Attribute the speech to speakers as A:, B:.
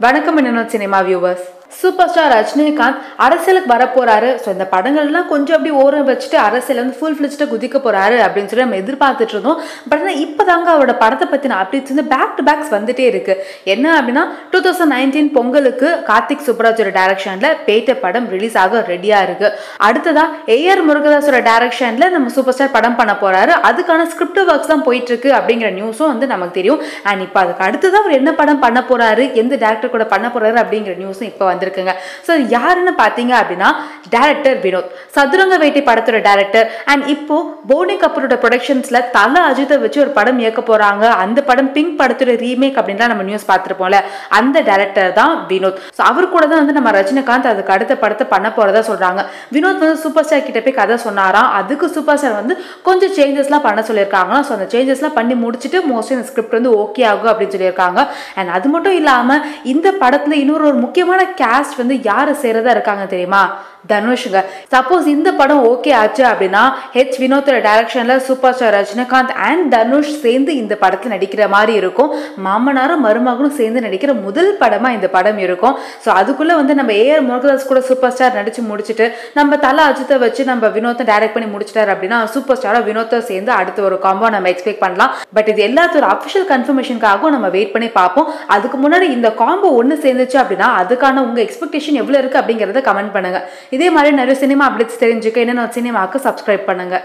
A: வணக்கம் என்ன cinema viewers super star Rajinikanth அரசியலுக்கு வரப்போறாரு. ஸோ இந்த படங்கள்லாம் கொஞ்சம் அப்படி ஓரம் வச்சுட்டு அரசியல் வந்து ஃபுல் ஃபிளிச்சுட்டு குதிக்க போறாரு அப்படின்னு சொல்லி நம்ம எதிர்பார்த்துட்டு இருந்தோம். பட் ஆனால் இப்போ தாங்க அவரோட படத்தை பற்றின அப்டேட்ஸ் வந்து பேக் டு பேக்ஸ் வந்துட்டே இருக்கு. என்ன அப்படின்னா டூ தௌசண்ட் நைன்டீன் பொங்கலுக்கு கார்த்திக் சுப்ராஜோட டேரக்ஷனில் பேட்ட படம் ரிலீஸ் ஆக ரெடியாக இருக்கு. அடுத்ததா ஏஆர் முருகதாஸோட டைரக்ஷன்ல நம்ம சூப்பர் ஸ்டார் படம் பண்ண போறாரு. அதுக்கான ஸ்கிரிப்ட் ஒர்க்ஸ் தான் போயிட்டு இருக்கு அப்படிங்கிற நியூஸும் வந்து நமக்கு தெரியும். அண்ட் இப்போ அதுக்கு அடுத்ததான் அவர் என்ன படம் பண்ண போறாரு எந்த டேரக்டர் கூட பண்ண போறாரு அப்படிங்கிற நியூஸும் இப்போ வந்து வந்திருக்குங்க. ஸோ யாருன்னு பார்த்தீங்க அப்படின்னா டேரக்டர் வினோத். சதுரங்க வேட்டை படத்தோட டேரக்டர் அண்ட் இப்போ போனி கபூரோட ப்ரொடக்ஷன்ஸ்ல தல அஜித்தை வச்சு ஒரு படம் இயக்க போறாங்க. அந்த படம் பிங்க் படத்தோட ரீமேக் அப்படின்லாம் நம்ம நியூஸ் பார்த்துருப்போம்ல அந்த டேரக்டர் தான் வினோத். ஸோ அவர் கூட தான் வந்து நம்ம ரஜினிகாந்த் அதுக்கு அடுத்த படத்தை பண்ண போகிறதா சொல்றாங்க. வினோத் வந்து சூப்பர் ஸ்டார் கிட்ட போய் கதை சொன்னாராம். அதுக்கு சூப்பர் ஸ்டார் வந்து கொஞ்சம் சேஞ்சஸ்லாம் பண்ண சொல்லியிருக்காங்க ஸோ அந்த சேஞ்சஸ்லாம் பண்ணி முடிச்சுட்டு மோஸ்ட்லி அந்த ஸ்கிரிப்ட் வந்து ஓகே ஆகும் அப்படின்னு சொல்லியிருக்காங்க. அண்ட் அது மட்டும் இல்லாமல் இந்த படத்தில் இன்னொரு ஒரு முக்கியமான கேஸ்ட் வந்து யார் சேரதா இருக்காங்க தெரியுமா? தனுஷுங்க. சப்போஸ் இந்த படம் ஓகே ஆச்சு அப்படின்னா ஹெச் வினோத்தோட டைரக்ஷன்ல super star Rajinikanth and Dhanush சேர்ந்து இந்த படத்தில் நடிக்கிற மாதிரி இருக்கும். மாமனாரும் மருமகனும் சேர்ந்து நடிக்கிற முதல் படமா இந்த படம் இருக்கும். ஸோ அதுக்குள்ள வந்து நம்ம ஏஆர் முருகதாஸ் கூட சூப்பர் ஸ்டார் நடிச்சு முடிச்சுட்டு நம்ம தலை அஜித்தை வச்சு நம்ம வினோத்தை டைரக்ட் பண்ணி முடிச்சிட்டாரு அப்படின்னா சூப்பர் ஸ்டாரா வினோத்தை சேர்ந்து அடுத்த ஒரு காம்போ நம்ம எக்ஸ்பெக்ட் பண்ணலாம். பட் இது எல்லாத்தோட அஃபிஷியல் கன்ஃபர்மேஷனுக்காகவும் நம்ம வெயிட் பண்ணி பார்ப்போம். அதுக்கு முன்னாடி இந்த காம்போ ஒன்று சேர்ந்துச்சு அப்படின்னா அதுக்கான உங்க எக்ஸ்பெக்டேஷன் எவ்வளோ இருக்குது அப்படிங்கிறத கமெண்ட் பண்ணுங்கள் இதே மாதிரி நிறைய சினிமா அப்டேட்ஸ் தெரிஞ்சுக்க என்னென்ன சினிமாவுக்கு சப்ஸ்கிரைப் பண்ணுங்க.